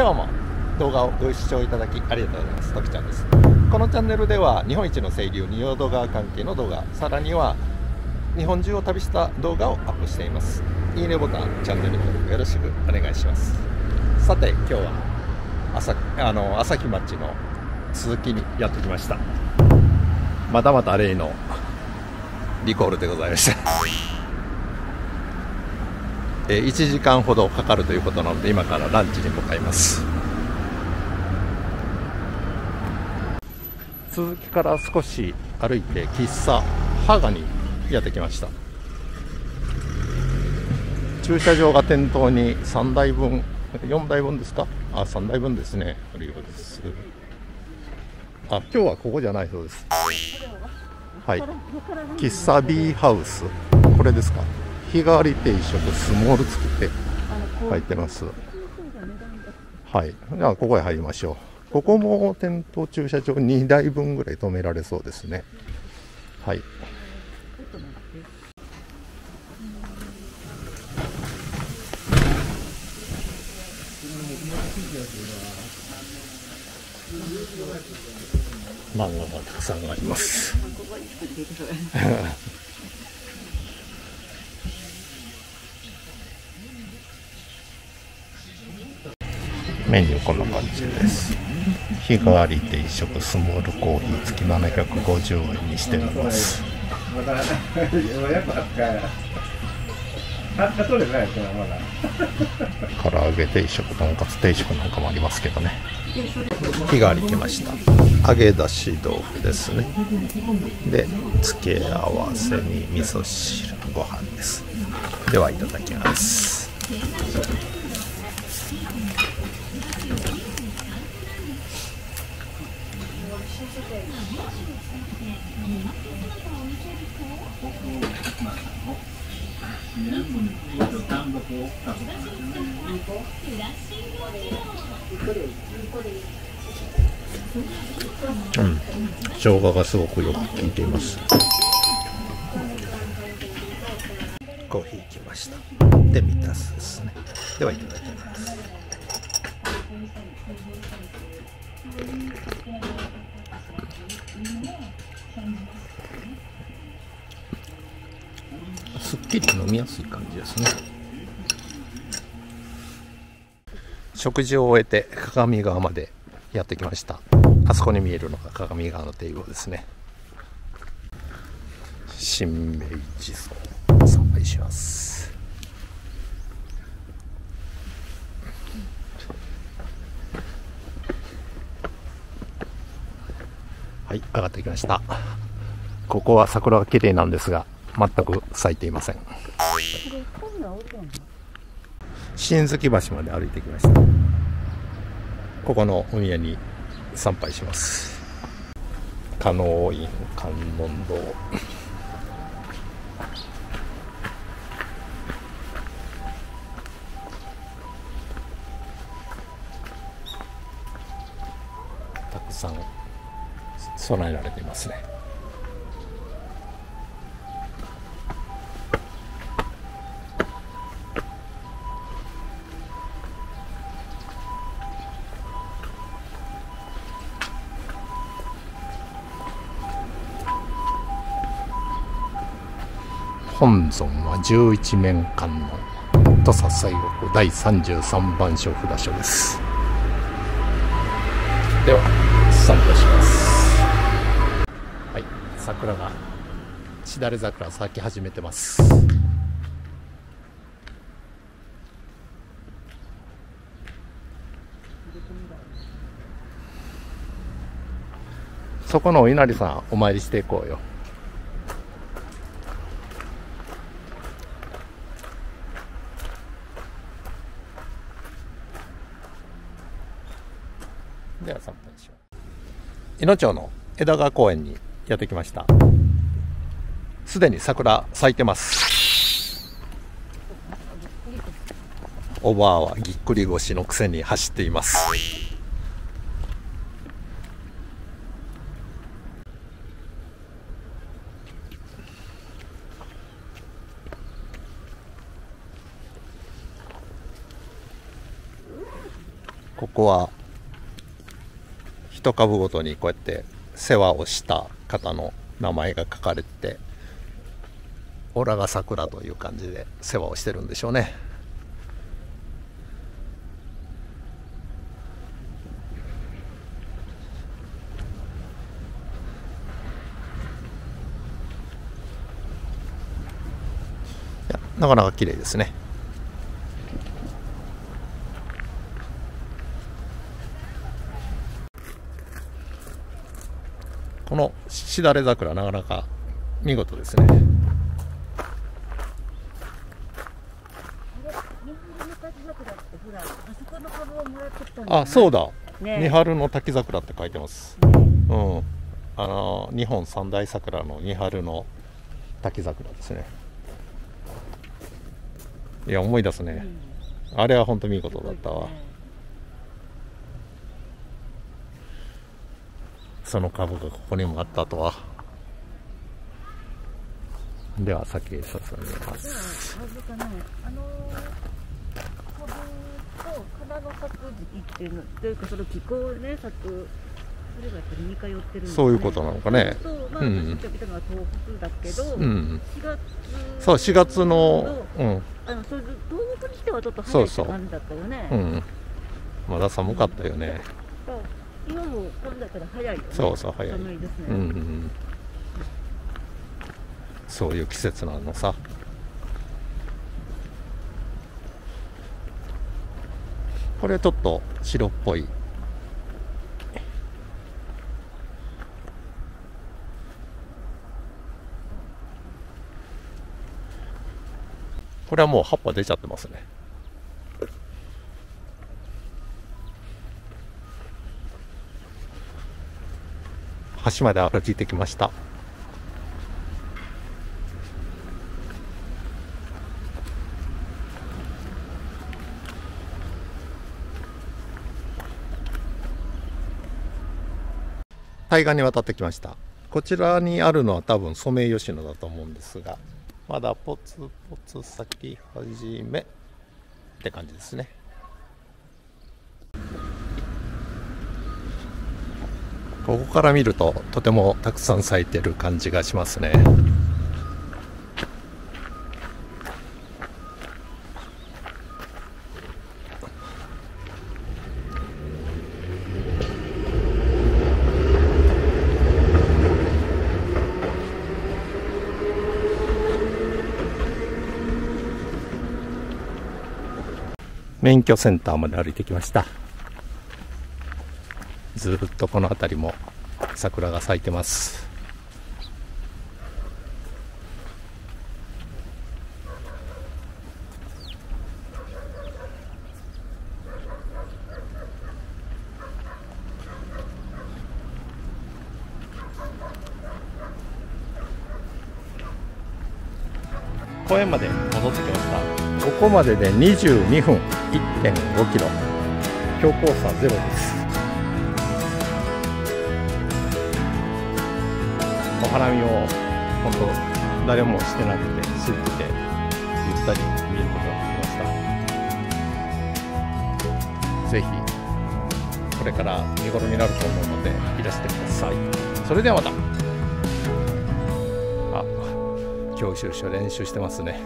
今日も動画をご視聴いただきありがとうございます。ときちゃんです。このチャンネルでは日本一の清流仁淀川関係の動画さらには日本中を旅した動画をアップしています。いいねボタンチャンネル登録よろしくお願いします。さて今日は朝あの朝日町の続きにやってきました。またまた例のリコールでございました。え1時間ほどかかるということなので今からランチに向かいます。続きから少し歩いて喫茶ハガにやってきました。駐車場が店頭に3台分4台分ですか？あ3台分ですね。あるようです。あ今日はここじゃないそうです。はい。喫茶 B ハウス。これですか？日替わり定食スモール付きって書いてます。はい。じゃあここへ入りましょう。ここも店頭駐車場2台分ぐらい止められそうですね。はい。漫画がたくさんあります。メニューこんな感じです。日替わり定食スモールコーヒー付き750円にしてみます。ま、す、唐揚げ定食、とんかつ定食なんかもありますけどね。日替わり来ました。揚げ出し豆腐ですね。で、付け合わせに味噌汁、ご飯です。ではいただきます。うん、生姜がすごくよく効いています。コーヒー来ました。で、ミタスですね。ではいただきます。すっきり飲みやすい感じですね。食事を終えて鏡川までやってきました。あそこに見えるのが鏡川の堤防ですね。新明治層参拝します。はい上がってきました。ここは桜が綺麗なんですが全く咲いていません。新月橋まで歩いてきました。ここのお宮に参拝します。加納院観音堂。備えられていますね。本尊は十一面観音土佐西国第33番所札所です。では参拝します。桜がしだれ桜咲き始めてます。そこのお稲荷さんお参りしていこうよ。では参拝しよう。伊野町の枝川公園にやってきました。すでに桜咲いてます。おばあはぎっくり腰のくせに走っています。ここは一株ごとにこうやって世話をした方の名前が書かれてオラが桜という感じで世話をしてるんでしょうね。なかなか綺麗ですね。このしだれ桜なかなか見事ですね。あそうだ。ね。三春の滝桜って書いてます。うん。あの日本三大桜の三春の滝桜ですね。いや思い出すね、あれは本当見事だったわ、その株がここにもあったとは。では先へ進みます。あれかね、あの株と花の咲く時期っていうのというかその気候ね咲くそれがやっぱり似通ってるんです、ね、そういうことなのかね。そうまあ、うん。私が見たのは東北だけど、うん。4月そう4月のうん。あのそれ東北にしてはちょっとそうそう。早いって感じだったよね。うん。まだ寒かったよね今も今度だったら早いよね。そうそう早い。寒いですね、うん。そういう季節なのさ。これちょっと白っぽい。これはもう葉っぱ出ちゃってますね橋まで歩いてきました。対岸に渡ってきました。こちらにあるのは多分ソメイヨシノだと思うんですがまだポツポツ咲き始めって感じですね。ここから見るととてもたくさん咲いてる感じがしますね。免許センターまで歩いてきました。ずーっとこの辺りも桜が咲いてます。公園まで戻ってきました。ここまでで22分1.5キロ。標高差ゼロです花見を本当誰もしてなくて空いててゆったり見ることができました。ぜひこれから見頃になると思うのでいらしてください。それではまた。あ教習所練習してますね。